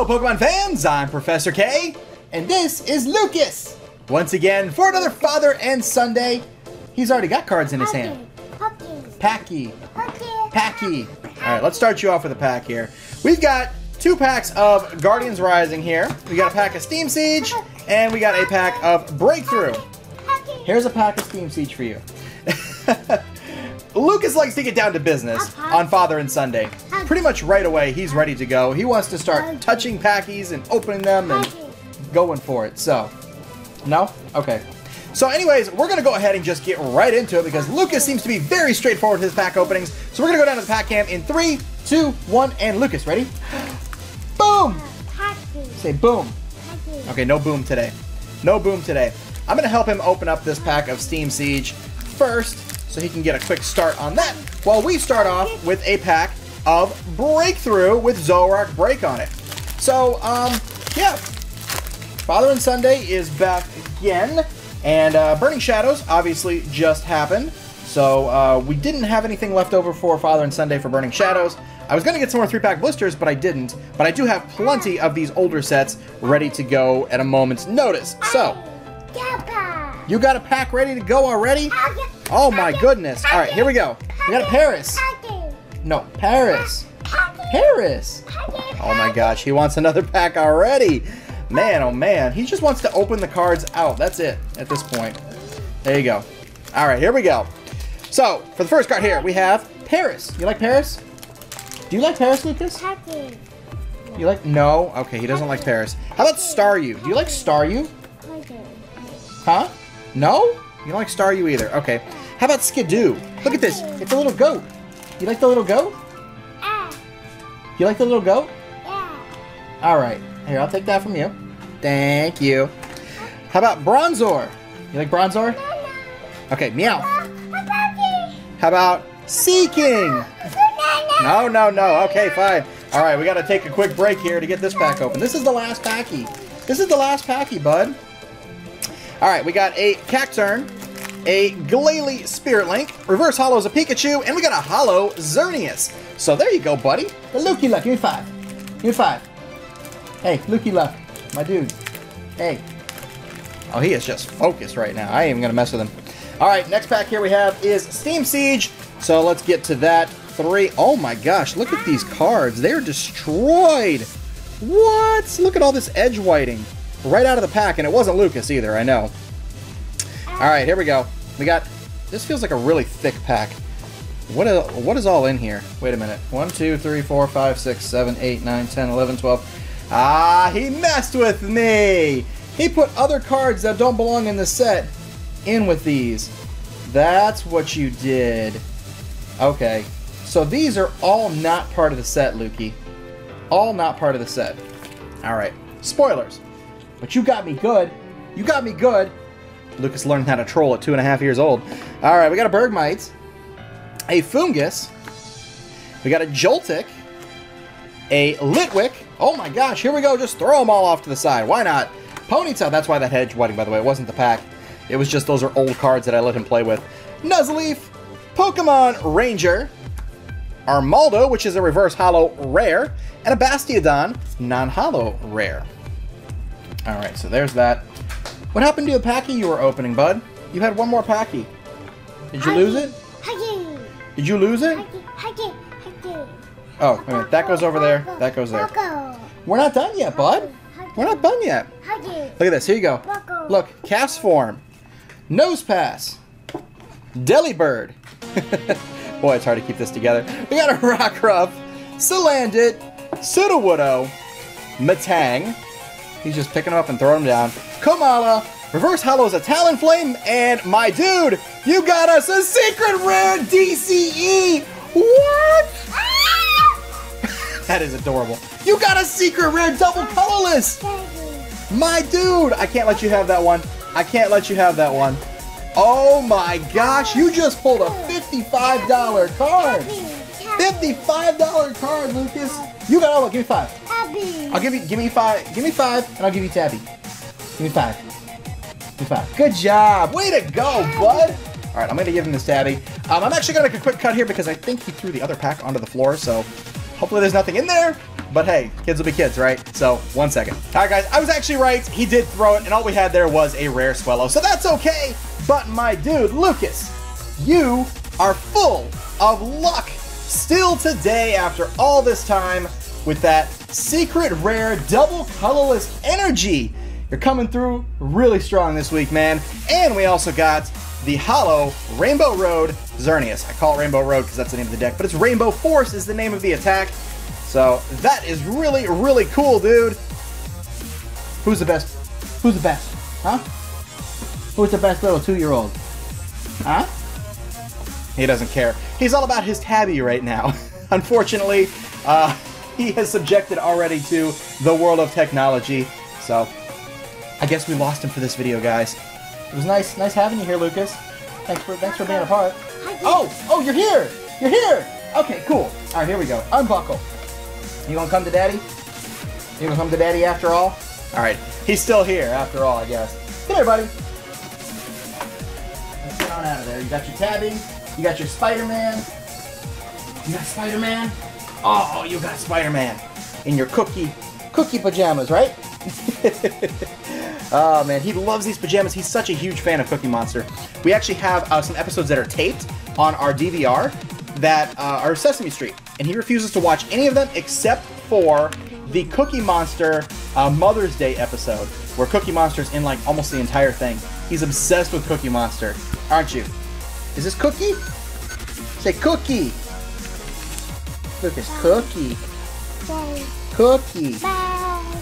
Hello, Pokemon fans! I'm Professor K, and this is Lukas! Once again, for another Father and Sonday. He's already got cards in his hand. Packy. Packy. Alright, let's start you off with a pack here. We've got two packs of Guardians Rising here. We got a pack of Steam Siege, and we got a pack of Breakthrough. Here's a pack of Steam Siege for you. Lukas likes to get down to business uh-huh. on Father and Sonday. Uh-huh. Pretty much right away, he's ready to go. He wants to start touching packies and opening them and going for it. So, no? Okay. So anyways, we're going to go ahead and just get right into it because Lukas seems to be very straightforward with his pack openings. So we're going to go down to the pack cam in three, two, one, and Lukas, ready? Boom! Uh, Say boom. Okay, no boom today. No boom today. I'm going to help him open up this pack of Steam Siege first so he can get a quick start on that while we start off with a pack of Breakthrough with Zoroark Break on it. So, um, yeah. Father and Sonday is back again. And uh, Burning Shadows obviously just happened. So uh, we didn't have anything left over for Father and Sonday for Burning Shadows. I was going to get some more 3-pack blisters, but I didn't. But I do have plenty of these older sets ready to go at a moment's notice. So, you got a pack ready to go already? Oh my goodness. All right, here we go. We got Paras. No, Paras. Paras. Oh my gosh, he wants another pack already. Man, oh man. He just wants to open the cards out. That's it at this point. There you go. All right, here we go. So, for the first card here, we have Paras. You like Paras? Do you like Paras, Lukas? You like? No? Okay, he doesn't like Paras. How about Staryu? Do you like Staryu? Huh? No? You don't like Staryu either. Okay. How about Skiddo? Look at this. It's a little goat. You like the little goat? You like the little goat? Yeah. All right. Here, I'll take that from you. Thank you. How about Bronzor? You like Bronzor? No. Okay, meow. Uh, how about Seaking? No, no, no. Okay, fine. All right, we got to take a quick break here to get this pack open. This is the last packy. This is the last packy, bud. All right, we got a Cacturne, a Glalie Spirit Link, Reverse Holo's a Pikachu, and we got a Hollow Xerneas. So there you go, buddy. The Lukey Luck. Give me five. Give me five. Hey, Lukey Luck. My dude. Hey. Oh, he is just focused right now. I ain't even going to mess with him. All right, next pack here we have is Steam Siege. So let's get to that. Three. Oh my gosh, look at these cards. They're destroyed. What? Look at all this edge whiting right out of the pack, and it wasn't Lukas either, I know. All right, here we go. We got, this feels like a really thick pack. What is, what is all in here? Wait a minute. 1, 2, 3, 4, 5, 6, 7, 8, 9, 10, 11, 12. Ah, he messed with me! He put other cards that don't belong in the set in with these. That's what you did. Okay. So these are all not part of the set, Lukey. All not part of the set. Alright. Spoilers. But you got me good. You got me good. Lukas learned how to troll at two and a half years old. Alright, we got a Bergmite. A Foongus, We got a Joltik. A Litwick. Oh my gosh, here we go. Just throw them all off to the side. Why not? Ponyta. That's why that hedge wedding, by the way. It wasn't the pack. It was just those are old cards that I let him play with. Nuzleaf. Pokemon Ranger. Armaldo, which is a reverse holo rare. And a Bastiodon non-holo rare. Alright, so there's that. What happened to a packy you were opening, bud? You had one more packy. Did you lose it? Did you lose it? Oh, wait a minute. That goes over there. That goes there. We're not done yet, bud. We're not done yet. Look at this. Here you go. Look, Castform. Nose pass. Delibird. Boy, it's hard to keep this together. We got a Rockruff, Salandit, Sudowoodo, Matang. He's just picking them up and throwing them down. Komala, Reverse Holo's a Talonflame, and my dude, you got us a secret rare DCE! What? that is adorable. You got a secret rare double colorless! My dude! I can't let you have that one. I can't let you have that one. Oh my gosh, you just pulled a $55 card! $55 card, Lukas! You got, oh, give me five. I'll give you, give me five, give me five, and I'll give you Tabby. Give me five. Give me five. Good job. Way to go, bud. All right, I'm to give him this Tabby. Um, I'm actually to make a quick cut here because I think he threw the other pack onto the floor, so hopefully there's nothing in there. But hey, kids will be kids, right? So, one second. All right, guys, I was actually right. He did throw it, and all we had there was a rare Swellow. So that's okay. But my dude, Lukas, you are full of luck still today after all this time with that secret rare double colorless energy. You're coming through really strong this week, man. And we also got the Holo Rainbow Road Xerneas. I call it Rainbow Road because that's the name of the deck, but it's Rainbow Force is the name of the attack. So that is really, really cool, dude. Who's the best? Who's the best? Huh? Who's the best little two-year-old? Huh? He doesn't care. He's all about his tabby right now. Unfortunately, uh, he has subjected already to the world of technology. So, I guess we lost him for this video, guys. It was nice, nice having you here, Lukas. Thanks for, thanks for being a part. Oh, oh, you're here. You're here. Okay, cool. All right, here we go. Unbuckle. You gonna come to Daddy? You gonna come to Daddy after all? All right, he's still here after all, I guess. Come here, buddy. Let's get on out of there. You got your tabby. You got your Spider-Man. You got Spider-Man. Oh, you got Spider-Man in your cookie cookie pajamas, right? oh man, he loves these pajamas. He's such a huge fan of Cookie Monster. We actually have uh, some episodes that are taped on our DVR that uh, are Sesame Street, and he refuses to watch any of them except for the Cookie Monster uh, Mother's Day episode, where Cookie Monster's in like almost the entire thing. He's obsessed with Cookie Monster, aren't you? Is this Cookie? Say Cookie. Lukas, Cookie. Cookie.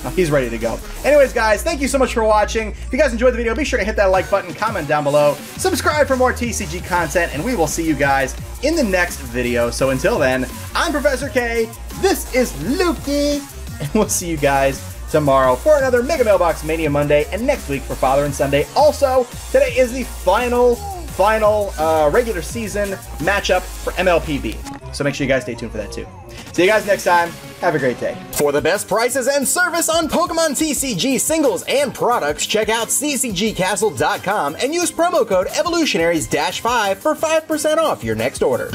Oh, he's ready to go. Anyways, guys, thank you so much for watching. If you guys enjoyed the video, be sure to hit that like button, comment down below, subscribe for more TCG content, and we will see you guys in the next video. So until then, I'm Professor K, this is Lukey, and we'll see you guys tomorrow for another Mega Mailbox Mania Monday, and next week for Father and Sonday. Also, today is the final, final uh, regular season matchup for MLPB. So make sure you guys stay tuned for that too. See you guys next time. Have a great day. For the best prices and service on Pokemon TCG singles and products, check out ccgcastle.com and use promo code evolutionaries-5 for 5% off your next order.